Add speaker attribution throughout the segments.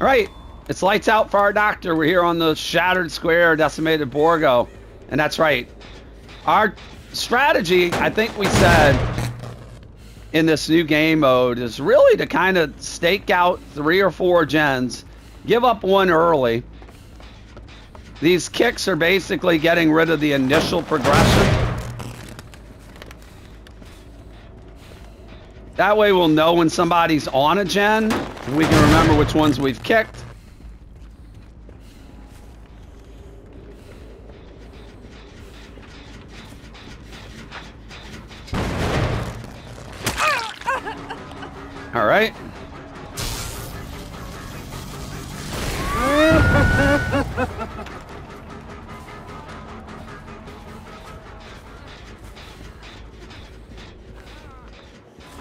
Speaker 1: All right, it's lights out for our doctor. We're here on the shattered square, decimated Borgo, and that's right. Our strategy, I think we said in this new game mode, is really to kind of stake out three or four gens, give up one early. These kicks are basically getting rid of the initial progression. That way we'll know when somebody's on a gen, we can remember which ones we've kicked.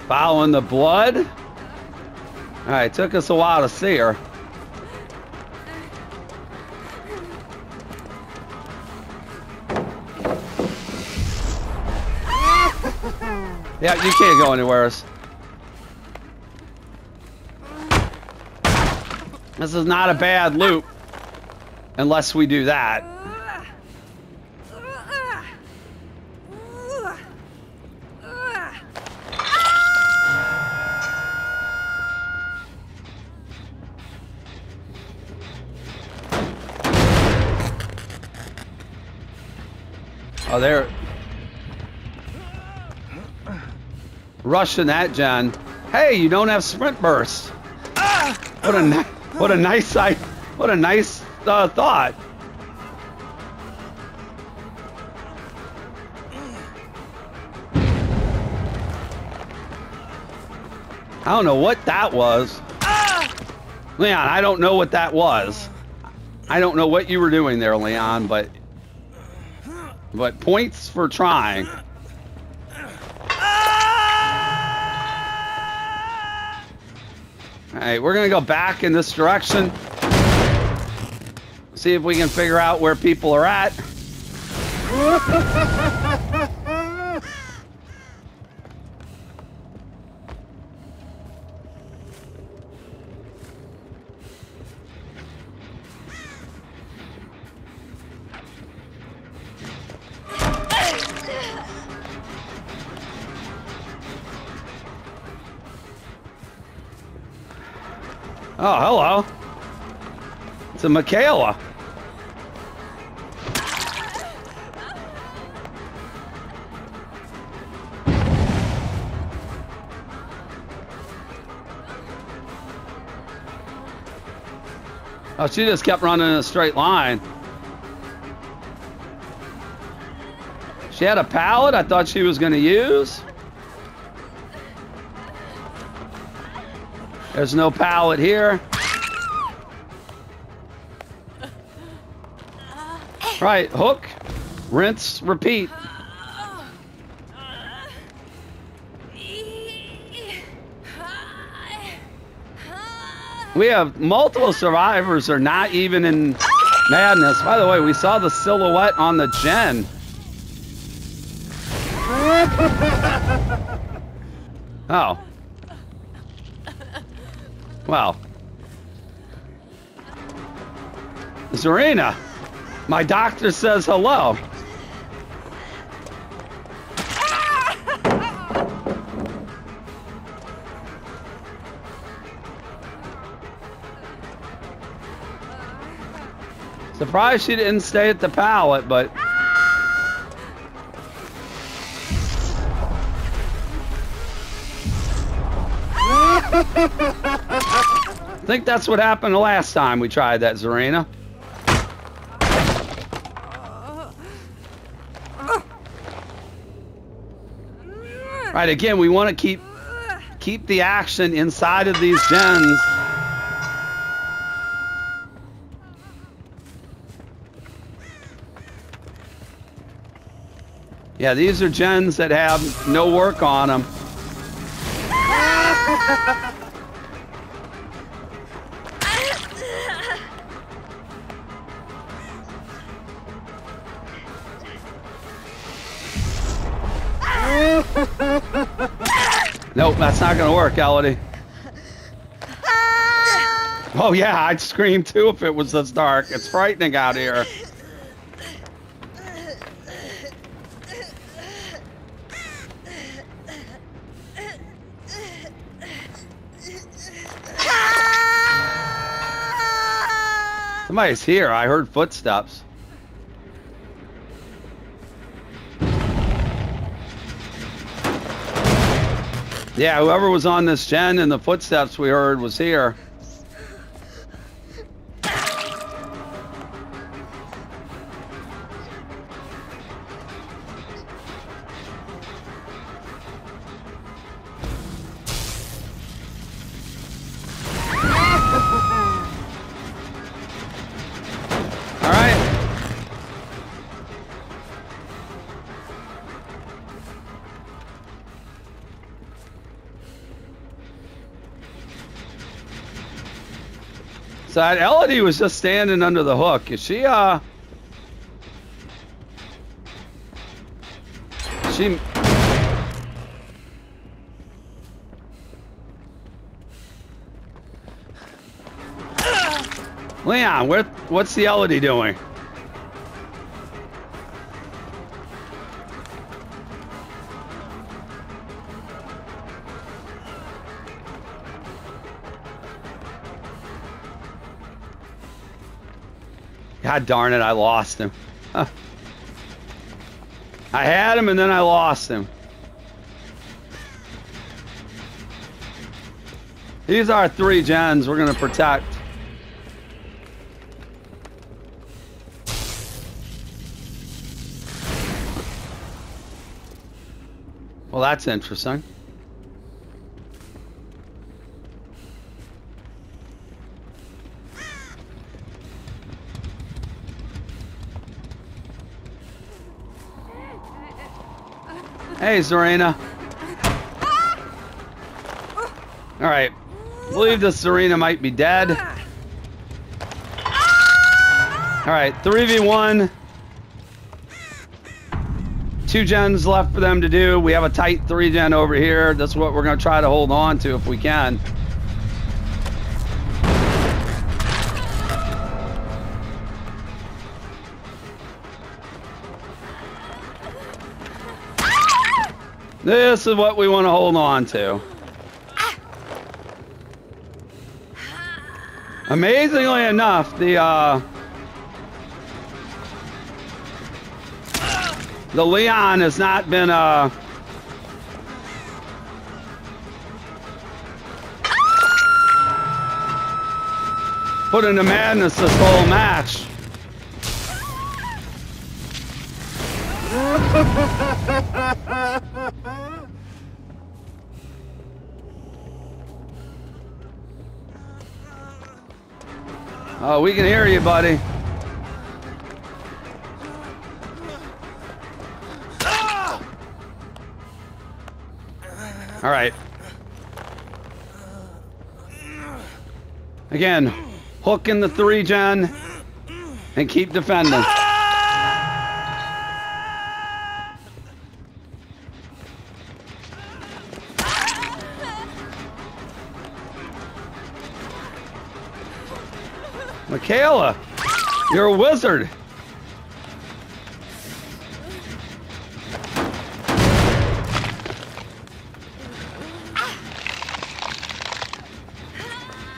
Speaker 1: Following the blood. All right, took us a while to see her. Yeah, you can't go anywhere else. This is not a bad loop. Unless we do that. Oh, they're rushing that, John. Hey, you don't have sprint burst. What a what a nice I what a nice uh, thought. I don't know what that was. Leon, I don't know what that was. I don't know what you were doing there, Leon, but but points for trying. All right, we're gonna go back in this direction. See if we can figure out where people are at. It's Michaela. Oh, she just kept running in a straight line. She had a pallet I thought she was going to use. There's no pallet here. Right, hook, rinse, repeat. We have multiple survivors are not even in madness. By the way, we saw the silhouette on the gen. Oh. Well. Zarina, my doctor says hello. Surprised she didn't stay at the pallet, but I think that's what happened the last time we tried that, Zarina. Right, again, we want to keep keep the action inside of these gens. Yeah, these are gens that have no work on them. Nope, that's not gonna work, Elodie. Ah! Oh yeah, I'd scream too if it was this dark. It's frightening out here. Ah! Somebody's here. I heard footsteps. Yeah, whoever was on this gen and the footsteps we heard was here. That Elodie was just standing under the hook. Is she uh she Leon, what what's the Elodie doing? God darn it, I lost him. I had him and then I lost him. These are three gens we're going to protect. Well, that's interesting. Hey, Zarina. All right. believe the Zarina might be dead. All right, 3v1. Two gens left for them to do. We have a tight three gen over here. That's what we're going to try to hold on to if we can. This is what we want to hold on to. Amazingly enough, the uh, the Leon has not been uh, put into madness this whole match. Oh, we can hear you, buddy. All right. Again, hook in the three gen and keep defending. Michaela, you're a wizard.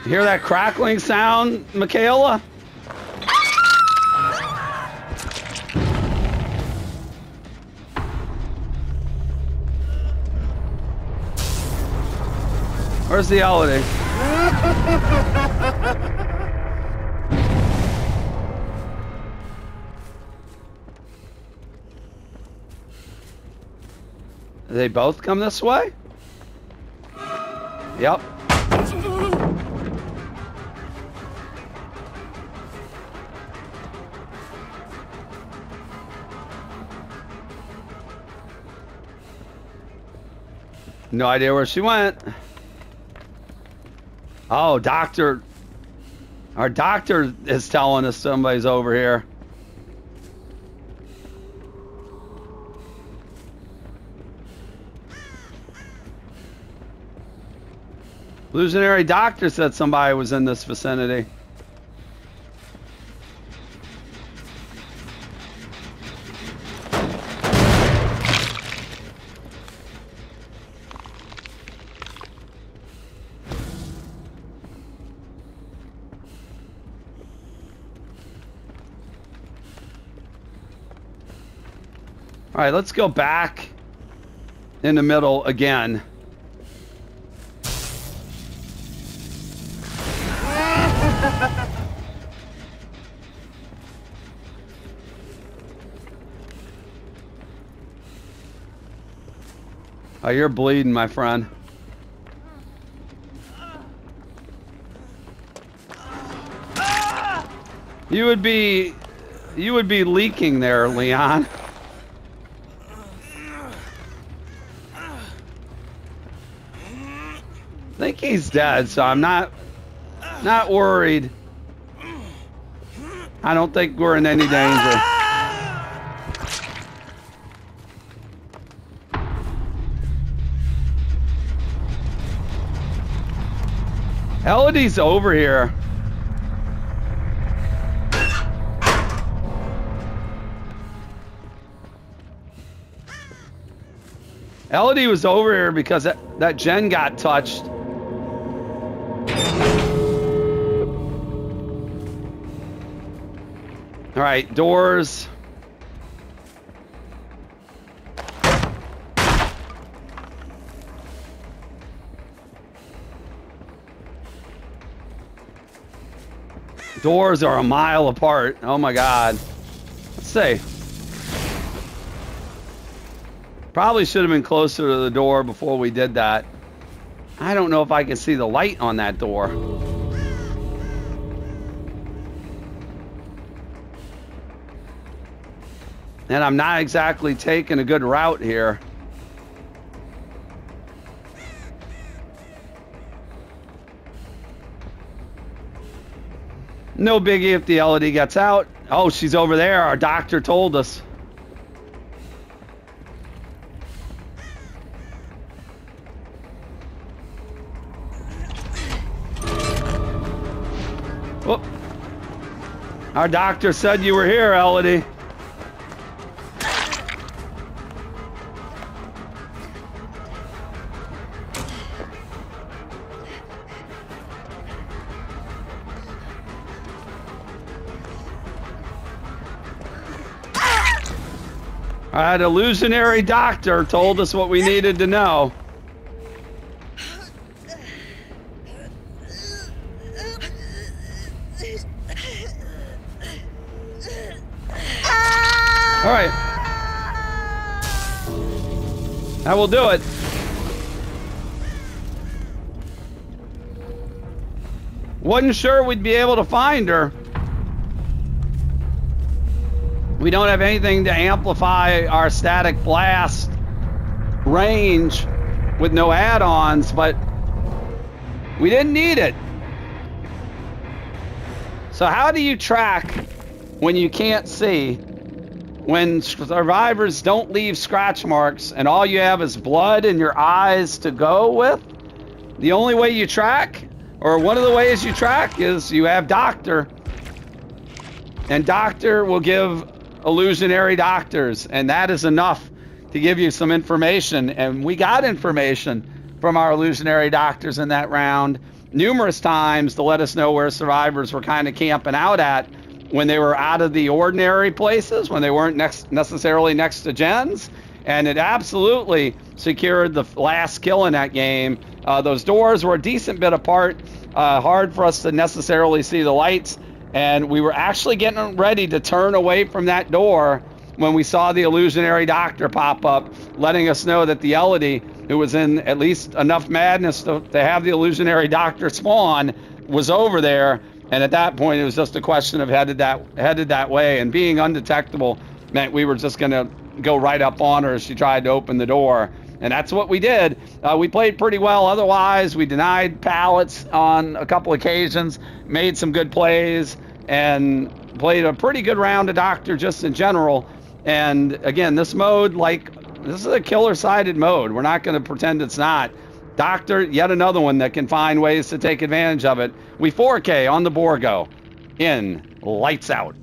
Speaker 1: You hear that crackling sound, Michaela? Where's the holiday? they both come this way? Yep. No idea where she went. Oh, doctor. Our doctor is telling us somebody's over here. Illusionary doctor said somebody was in this vicinity. All right, let's go back in the middle again. Oh, you're bleeding, my friend. You would be, you would be leaking there, Leon. I think he's dead, so I'm not, not worried. I don't think we're in any danger. Elodie's over here. Elodie was over here because that, that gen got touched. All right, doors. Doors are a mile apart. Oh my god. Let's see. Probably should have been closer to the door before we did that. I don't know if I can see the light on that door. And I'm not exactly taking a good route here. No biggie if the Elodie gets out. Oh, she's over there. Our doctor told us. Oh. Our doctor said you were here, Elodie. That illusionary doctor told us what we needed to know. All right. That will do it. Wasn't sure we'd be able to find her. We don't have anything to amplify our static blast range with no add-ons, but we didn't need it. So how do you track when you can't see? When survivors don't leave scratch marks and all you have is blood in your eyes to go with? The only way you track, or one of the ways you track, is you have Doctor. And Doctor will give illusionary doctors, and that is enough to give you some information. And we got information from our illusionary doctors in that round numerous times to let us know where survivors were kind of camping out at when they were out of the ordinary places, when they weren't next, necessarily next to gens. And it absolutely secured the last kill in that game. Uh, those doors were a decent bit apart, uh, hard for us to necessarily see the lights and we were actually getting ready to turn away from that door when we saw the illusionary doctor pop up, letting us know that the Elodie, who was in at least enough madness to, to have the illusionary doctor spawn, was over there. And at that point, it was just a question of headed that headed that way, and being undetectable meant we were just going to go right up on her as she tried to open the door. And that's what we did. Uh, we played pretty well otherwise. We denied pallets on a couple occasions, made some good plays, and played a pretty good round of Doctor just in general. And again, this mode, like, this is a killer sided mode. We're not going to pretend it's not. Doctor, yet another one that can find ways to take advantage of it. We 4K on the Borgo in Lights Out.